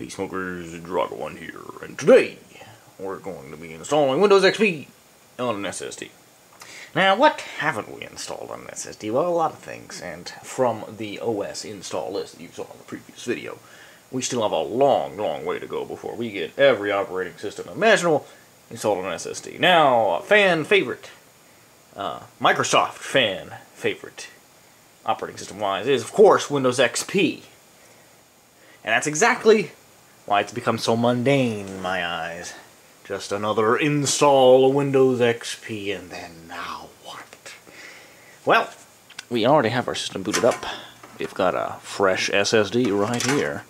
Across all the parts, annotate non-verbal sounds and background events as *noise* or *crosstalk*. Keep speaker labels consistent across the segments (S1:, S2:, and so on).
S1: Hey smokers, Druaga1 here, and today we're going to be installing Windows XP on an SSD. Now, what haven't we installed on an SSD? Well, a lot of things, and from the OS install list that you saw in the previous video, we still have a long, long way to go before we get every operating system imaginable installed on an SSD. Now, a fan favorite, uh, Microsoft fan favorite, operating system-wise, is, of course, Windows XP. And that's exactly why it's become so mundane in my eyes. Just another install of Windows XP, and then now what? Well, we already have our system booted up. We've got a fresh SSD right here.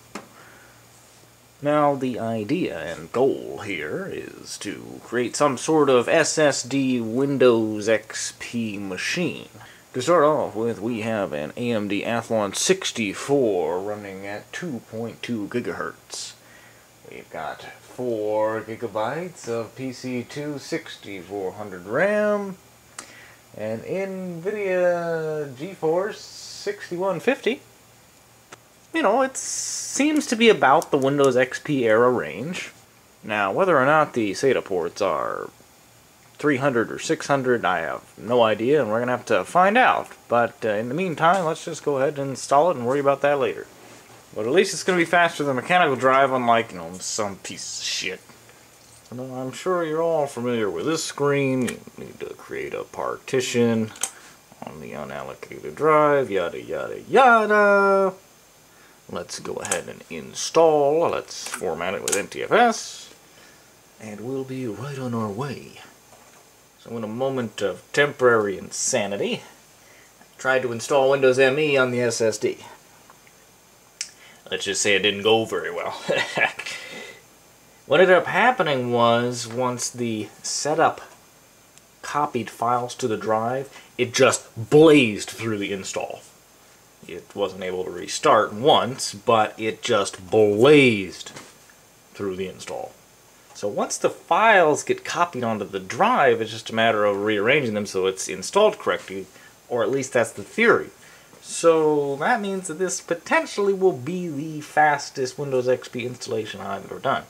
S1: Now, the idea and goal here is to create some sort of SSD Windows XP machine. To start off with, we have an AMD Athlon 64 running at 2.2 gigahertz. We've got 4 gigabytes of PC2 6400 RAM, and NVIDIA GeForce 6150. You know, it seems to be about the Windows XP era range. Now, whether or not the SATA ports are 300 or 600, I have no idea, and we're going to have to find out. But uh, in the meantime, let's just go ahead and install it and worry about that later. But at least it's going to be faster than mechanical drive, unlike, you know, some piece of shit. I'm sure you're all familiar with this screen. You need to create a partition on the unallocated drive, yada yada yada. Let's go ahead and install. Let's format it with NTFS. And we'll be right on our way. So in a moment of temporary insanity, I tried to install Windows ME on the SSD let's just say it didn't go very well. *laughs* what ended up happening was once the setup copied files to the drive, it just blazed through the install. It wasn't able to restart once, but it just blazed through the install. So once the files get copied onto the drive, it's just a matter of rearranging them so it's installed correctly, or at least that's the theory. So that means that this potentially will be the fastest Windows XP installation I've ever done.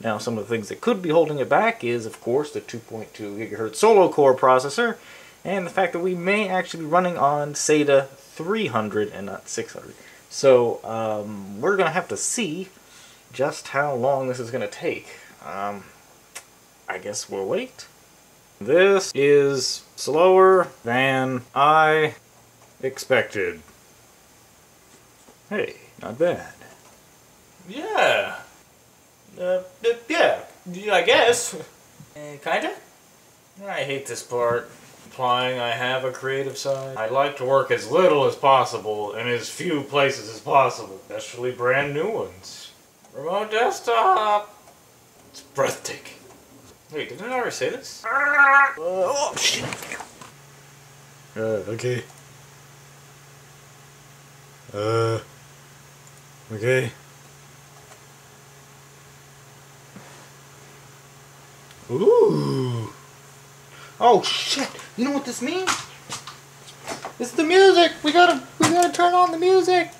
S1: Now, some of the things that could be holding it back is, of course, the 2.2 gigahertz solo core processor, and the fact that we may actually be running on SATA 300 and not 600. So um, we're going to have to see just how long this is going to take. Um, I guess we'll wait. This is slower than I expected. Hey, not bad.
S2: Yeah. Uh, yeah, I guess. Uh, *laughs* kinda? I hate this part. Implying I have a creative side. I like to work as little as possible in as few places as possible, especially brand new ones. Remote desktop! It's breathtaking. Wait, didn't I already say this? Uh,
S1: oh, shit.
S2: Uh, okay.
S1: Uh, okay. Ooh. Oh shit! You know what this means? It's the music. We gotta, we gotta turn on the music.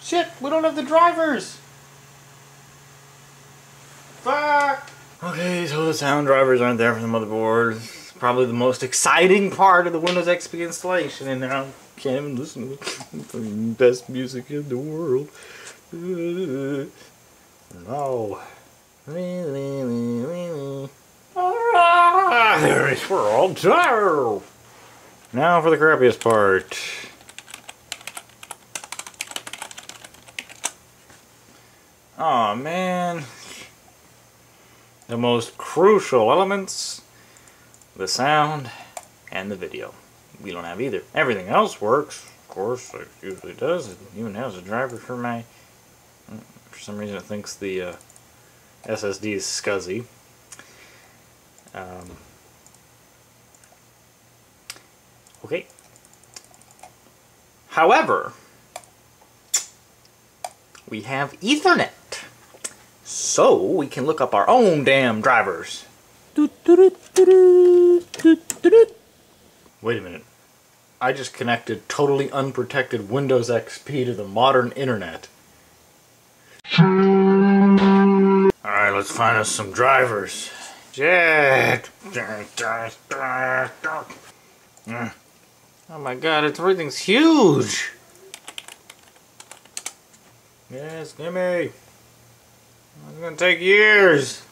S1: Shit! We don't have the drivers. Fuck. Okay, so the sound drivers aren't there for the motherboard. Probably the most exciting part of the Windows XP installation, and now I can't even listen to the best music in the world. Uh, oh. ah, no. Alright, we're all tired. Now for the crappiest part. oh, man. The most crucial elements, the sound and the video we don't have either. Everything else works, of course, it usually does. It even has a driver for my... For some reason it thinks the uh, SSD is SCSI. Um, okay. However, we have Ethernet. So we can look up our own damn drivers. Wait a minute. I just connected totally unprotected Windows XP to the modern internet. Alright, let's find us some drivers. Jet! Oh my god, it's, everything's huge! Yes, gimme! It's gonna take years!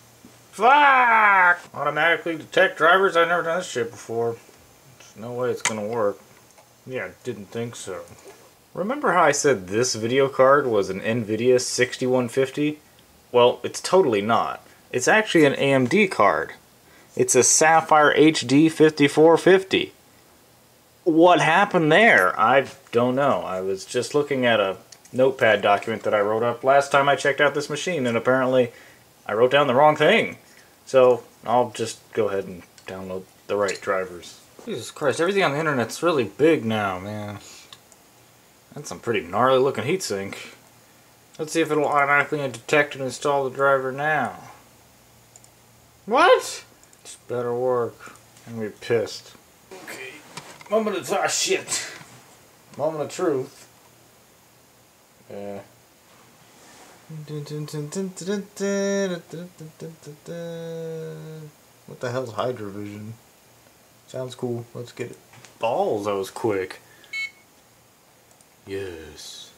S1: Fuck! Automatically detect drivers? I've never done this shit before. There's no way it's gonna work. Yeah, I didn't think so. Remember how I said this video card was an NVIDIA 6150? Well, it's totally not. It's actually an AMD card. It's a Sapphire HD 5450. What happened there? I don't know. I was just looking at a notepad document that I wrote up last time I checked out this machine, and apparently I wrote down the wrong thing. So I'll just go ahead and download the right drivers. Jesus Christ, everything on the internet's really big now, man. That's some pretty gnarly looking heatsink. Let's see if it'll automatically detect and install the driver now. What? This better work. I'm gonna be pissed. Okay. Moment of ah shit. Moment of truth. Yeah. What the hell's HydraVision? Sounds cool. Let's get it. Balls, that was quick. Yes.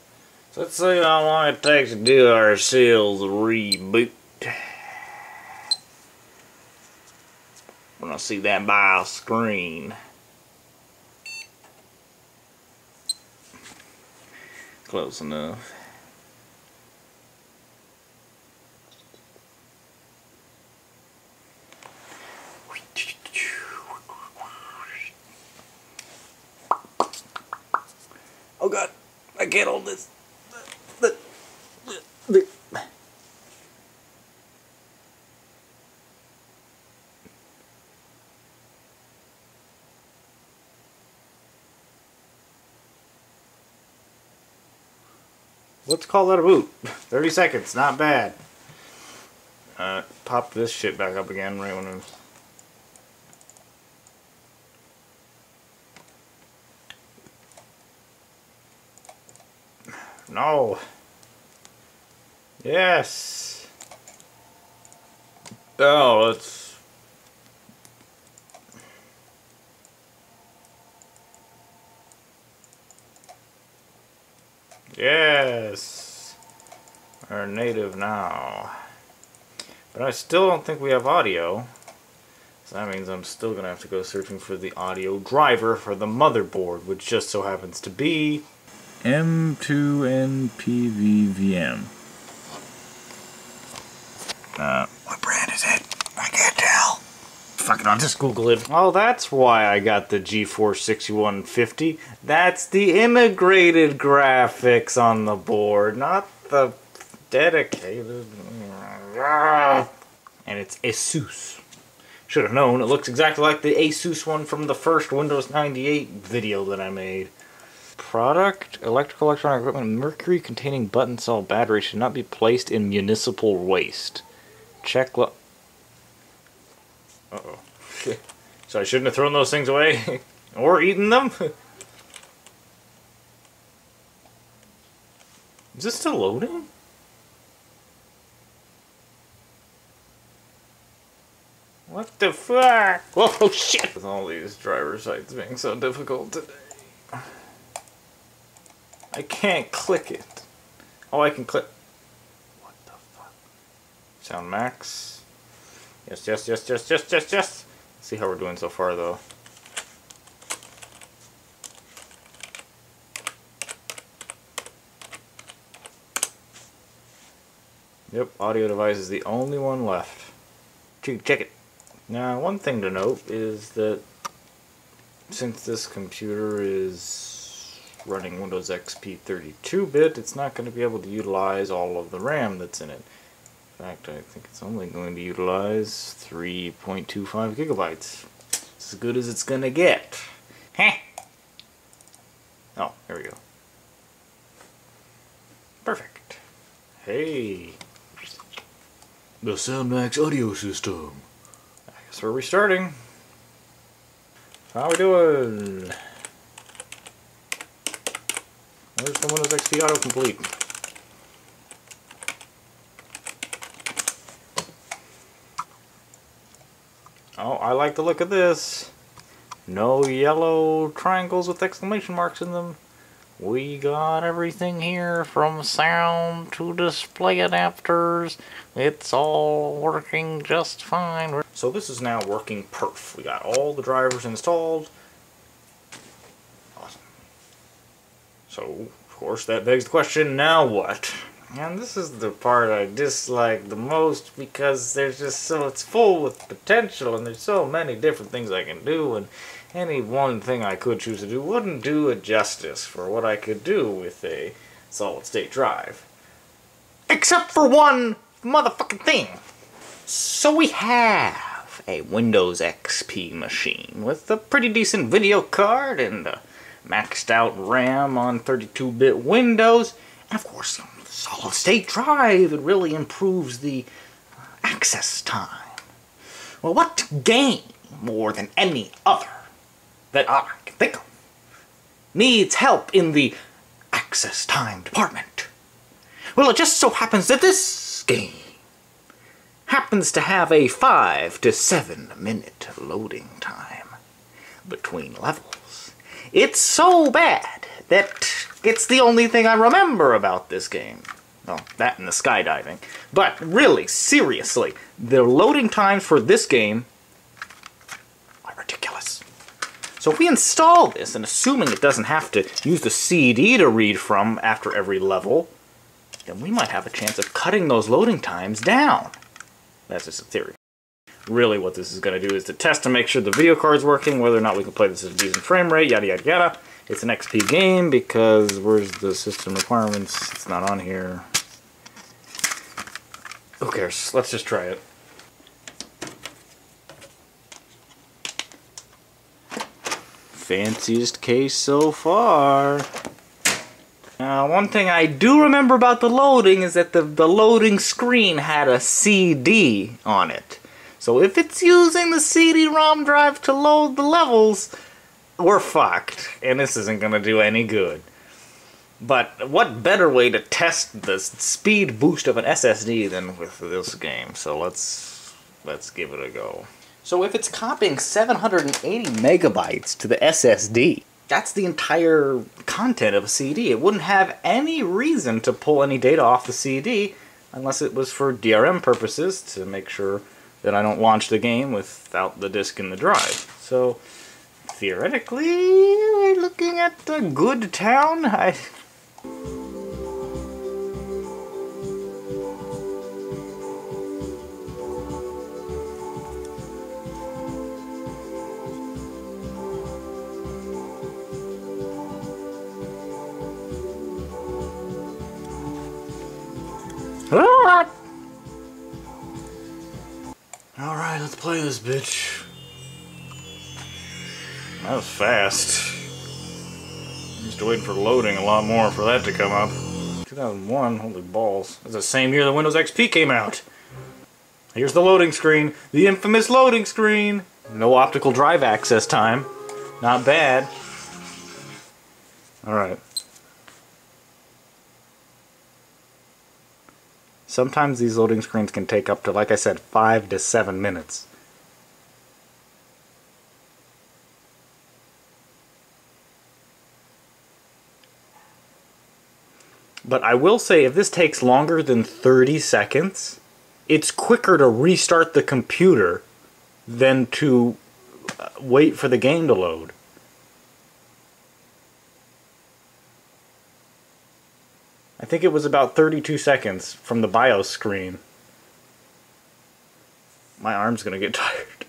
S1: So let's see how long it takes to do our sales reboot. When I see that BIOS screen. Close enough. Oh god, I can't hold this. Let's call that a boot. 30 seconds, not bad. Uh, pop this shit back up again right when I'm... No. Yes. Oh, let's... Yes. Our native now. But I still don't think we have audio. So that means I'm still going to have to go searching for the audio driver for the motherboard, which just so happens to be
S3: M2NPVVM.
S4: Uh, what brand is it? I can't tell. Fuck it, I'll just Google it.
S1: Oh, that's why I got the GeForce 6150. That's the integrated graphics on the board, not the dedicated. And it's Asus. Should have known, it looks exactly like the Asus one from the first Windows 98 video that I made. Product, electrical electronic equipment, mercury containing button cell battery should not be placed in municipal waste. Check lo- Uh-oh. so I shouldn't have thrown those things away? *laughs* or eaten them? *laughs* Is this still loading? What the fuck? Whoa, *laughs* shit! With all these driver sites being so difficult today. I can't click it. Oh, I can click. What the fuck? SoundMax. Yes, yes, yes, yes, yes, yes, yes. See how we're doing so far, though. Yep, audio device is the only one left. Check it. Now, one thing to note is that since this computer is running Windows XP 32-bit, it's not going to be able to utilize all of the RAM that's in it. In fact, I think it's only going to utilize 3.25 gigabytes. It's as good as it's going to get. Heh! Oh, there we go. Perfect. Hey.
S3: The SoundMax audio system.
S1: I guess we're restarting. How are we doing? There's the Windows XP autocomplete. Oh, I like the look of this. No yellow triangles with exclamation marks in them. We got everything here from sound to display adapters. It's all working just fine. So this is now working perf. We got all the drivers installed. So, of course, that begs the question, now what? And this is the part I dislike the most because there's just so, it's full with potential and there's so many different things I can do and any one thing I could choose to do wouldn't do it justice for what I could do with a solid state drive. Except for one motherfucking thing. So we have a Windows XP machine with a pretty decent video card and a maxed out RAM on 32-bit Windows, and of course, solid state drive. It really improves the uh, access time. Well, what game more than any other that I can think of needs help in the access time department? Well, it just so happens that this game happens to have a 5 to 7 minute loading time between levels. It's so bad that it's the only thing I remember about this game. Well, that and the skydiving. But really, seriously, the loading times for this game are ridiculous. So if we install this, and assuming it doesn't have to use the CD to read from after every level, then we might have a chance of cutting those loading times down. That's just a theory. Really what this is going to do is to test to make sure the video card's working, whether or not we can play this at a decent frame rate, yada yada yada. It's an XP game because where's the system requirements? It's not on here. Who cares? Let's just try it. Fanciest case so far. Now, one thing I do remember about the loading is that the, the loading screen had a CD on it. So if it's using the CD-ROM drive to load the levels, we're fucked. And this isn't going to do any good. But what better way to test the speed boost of an SSD than with this game? So let's let's give it a go. So if it's copying 780 megabytes to the SSD, that's the entire content of a CD. It wouldn't have any reason to pull any data off the CD unless it was for DRM purposes to make sure that I don't launch the game without the disk in the drive. So theoretically, we're looking at a good town. I *laughs* ah! Let's play this bitch. That was fast. I used to waiting for loading a lot more for that to come up. 2001, holy balls. That's the same year the Windows XP came out. Here's the loading screen. The infamous loading screen. No optical drive access time. Not bad. Alright. Sometimes these loading screens can take up to, like I said, 5 to 7 minutes. But I will say, if this takes longer than 30 seconds, it's quicker to restart the computer than to uh, wait for the game to load. I think it was about 32 seconds from the BIOS screen. My arm's gonna get *laughs* tired.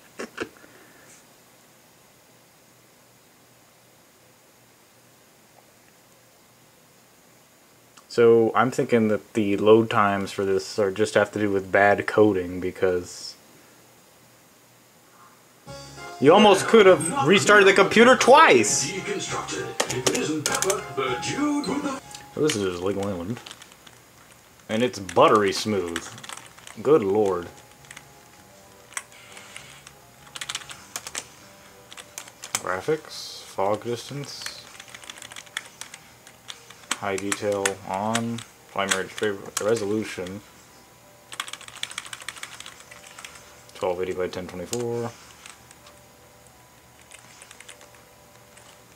S1: So I'm thinking that the load times for this are just have to do with bad coding because you almost could have restarted the computer twice. This is Lego Island. And it's buttery smooth. Good lord. Graphics, fog distance, high detail on, primary resolution, 1280 by 1024.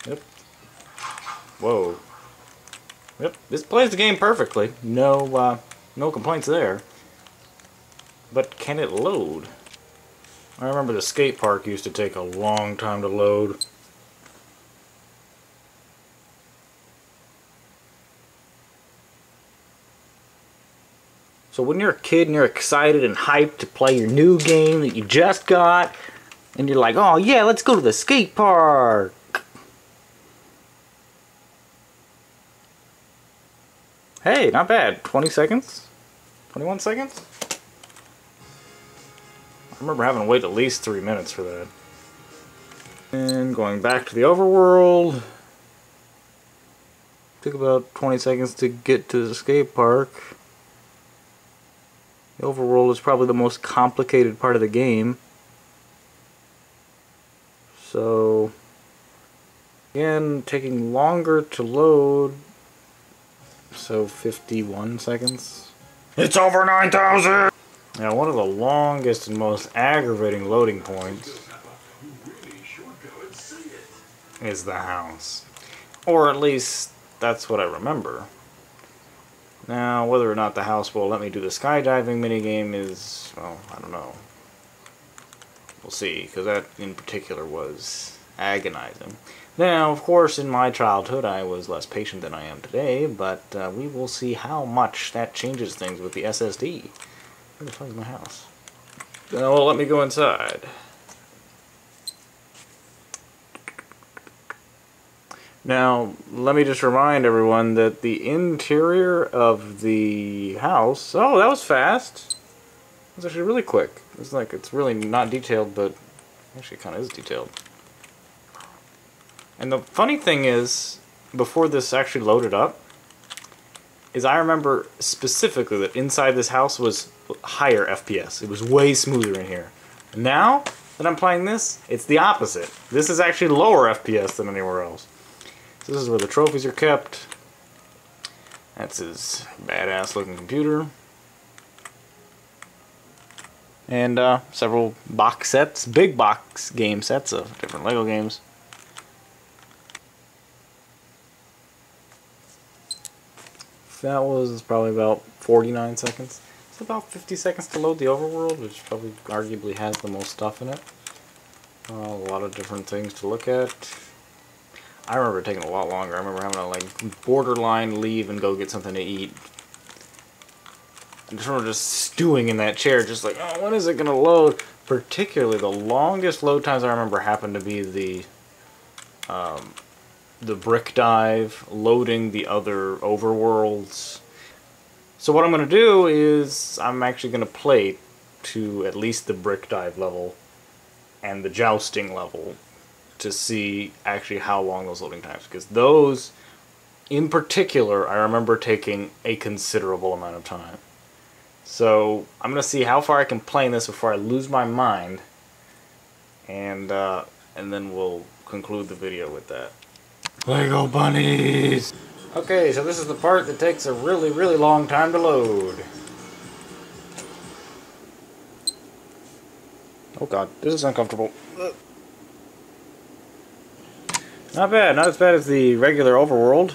S1: Yep. Whoa. Yep, this plays the game perfectly. No, uh, no complaints there. But can it load? I remember the skate park used to take a long time to load. So when you're a kid and you're excited and hyped to play your new game that you just got, and you're like, oh yeah, let's go to the skate park. Hey, not bad. 20 seconds? 21 seconds? I remember having to wait at least three minutes for that. And going back to the overworld. Took about 20 seconds to get to the skate park. The overworld is probably the most complicated part of the game. So, again, taking longer to load. So 51 seconds. It's over 9,000! Now, one of the longest and most aggravating loading points is the house. Or at least, that's what I remember. Now, whether or not the house will let me do the skydiving minigame is, well, I don't know. We'll see, because that in particular was agonizing. Now, of course, in my childhood, I was less patient than I am today, but uh, we will see how much that changes things with the SSD. Where the fuck is my house? Now, well, let me go inside. Now, let me just remind everyone that the interior of the house... Oh, that was fast. It was actually really quick. It's like, it's really not detailed, but actually kind of is detailed. And the funny thing is, before this actually loaded up, is I remember specifically that inside this house was higher FPS. It was way smoother in here. Now that I'm playing this, it's the opposite. This is actually lower FPS than anywhere else. So this is where the trophies are kept. That's his badass looking computer. And uh, several box sets, big box game sets of different LEGO games. That was probably about 49 seconds. It's about 50 seconds to load the overworld, which probably arguably has the most stuff in it. Uh, a lot of different things to look at. I remember taking a lot longer. I remember having to like borderline leave and go get something to eat. I just remember just stewing in that chair, just like, oh, when is it gonna load? Particularly the longest load times I remember happened to be the um, the brick dive, loading the other overworlds. So what I'm going to do is I'm actually going to play to at least the brick dive level and the jousting level to see actually how long those loading times because those in particular I remember taking a considerable amount of time. So I'm going to see how far I can play in this before I lose my mind and uh, and then we'll conclude the video with that. Lego bunnies! Okay, so this is the part that takes a really, really long time to load. Oh god, this is uncomfortable. Not bad, not as bad as the regular overworld.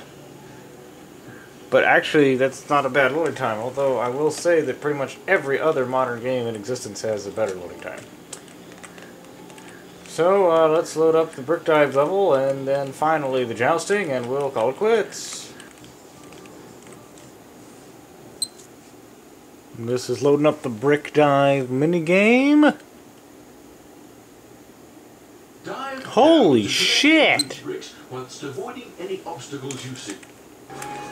S1: But actually, that's not a bad loading time, although I will say that pretty much every other modern game in existence has a better loading time. So, uh, let's load up the brick dive level, and then finally the jousting, and we'll call it quits. This is loading up the brick dive minigame.
S5: Dive
S1: Holy
S5: down to the
S1: shit!
S5: avoiding any obstacles you see.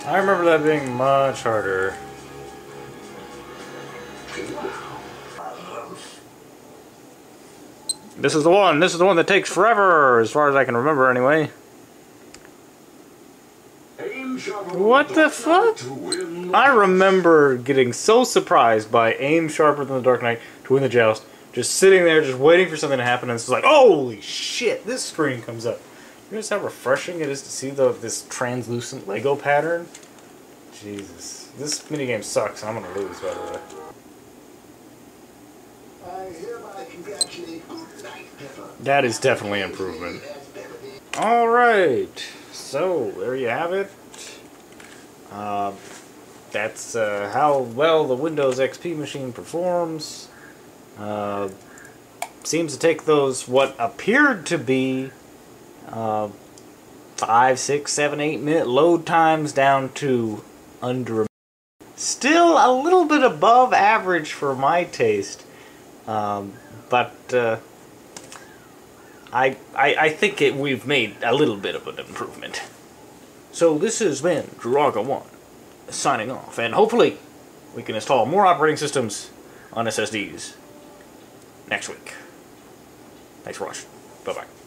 S1: I remember that being much harder. This is the one. This is the one that takes forever, as far as I can remember, anyway. What the fuck? I remember getting so surprised by aim sharper than the Dark Knight to win the joust. Just sitting there, just waiting for something to happen, and it's like, holy shit! This screen comes up. You notice how refreshing it is to see the this translucent Lego pattern? Jesus, this minigame sucks. I'm gonna lose, by the way. That is definitely improvement. All right. So there you have it. Uh, that's uh, how well the Windows XP machine performs. Uh, seems to take those what appeared to be uh, five, six, seven, eight minute load times down to under. A Still a little bit above average for my taste, um, but uh, I, I I think it, we've made a little bit of an improvement. So this has been Druaga One signing off, and hopefully we can install more operating systems on SSDs next week. Thanks for watching. Bye bye.